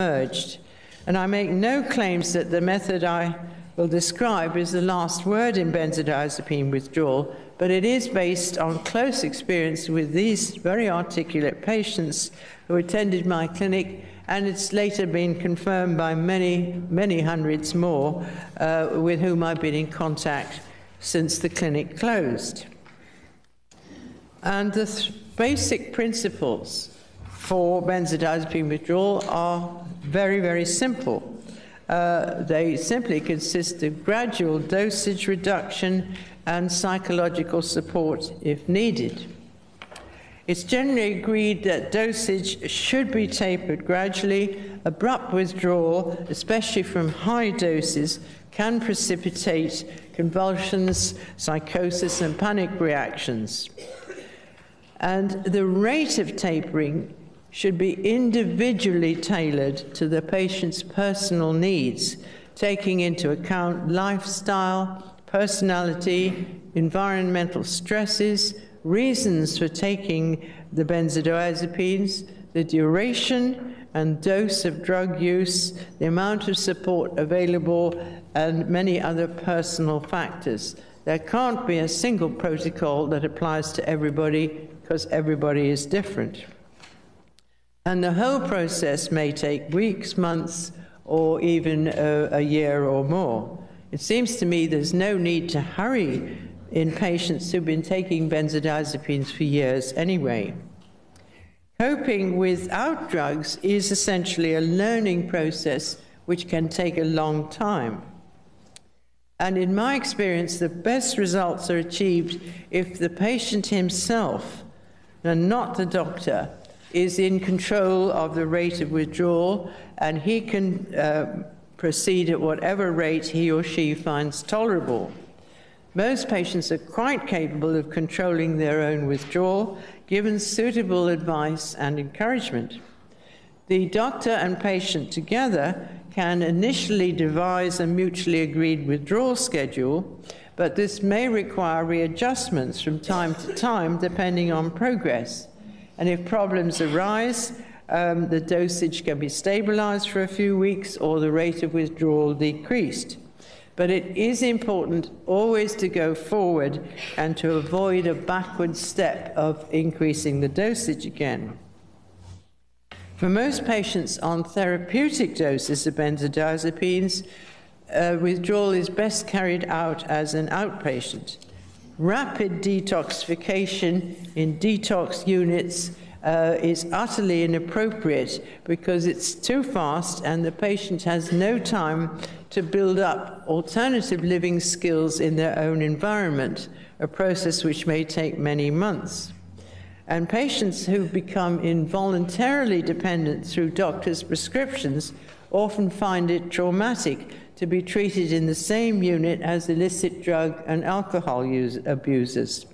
emerged. And I make no claims that the method I will describe is the last word in benzodiazepine withdrawal, but it is based on close experience with these very articulate patients who attended my clinic, and it's later been confirmed by many, many hundreds more uh, with whom I've been in contact since the clinic closed. And the th basic principles for benzodiazepine withdrawal are very, very simple. Uh, they simply consist of gradual dosage reduction and psychological support if needed. It's generally agreed that dosage should be tapered gradually. Abrupt withdrawal, especially from high doses, can precipitate convulsions, psychosis, and panic reactions. And the rate of tapering should be individually tailored to the patient's personal needs, taking into account lifestyle, personality, environmental stresses, reasons for taking the benzodiazepines, the duration and dose of drug use, the amount of support available, and many other personal factors. There can't be a single protocol that applies to everybody because everybody is different. And the whole process may take weeks, months, or even a, a year or more. It seems to me there's no need to hurry in patients who've been taking benzodiazepines for years anyway. Coping without drugs is essentially a learning process which can take a long time. And in my experience, the best results are achieved if the patient himself, and not the doctor, is in control of the rate of withdrawal, and he can uh, proceed at whatever rate he or she finds tolerable. Most patients are quite capable of controlling their own withdrawal, given suitable advice and encouragement. The doctor and patient together can initially devise a mutually agreed withdrawal schedule, but this may require readjustments from time to time depending on progress. And if problems arise, um, the dosage can be stabilized for a few weeks or the rate of withdrawal decreased. But it is important always to go forward and to avoid a backward step of increasing the dosage again. For most patients on therapeutic doses of benzodiazepines, uh, withdrawal is best carried out as an outpatient rapid detoxification in detox units uh, is utterly inappropriate because it's too fast and the patient has no time to build up alternative living skills in their own environment, a process which may take many months. And patients who become involuntarily dependent through doctors' prescriptions often find it traumatic to be treated in the same unit as illicit drug and alcohol use, abusers.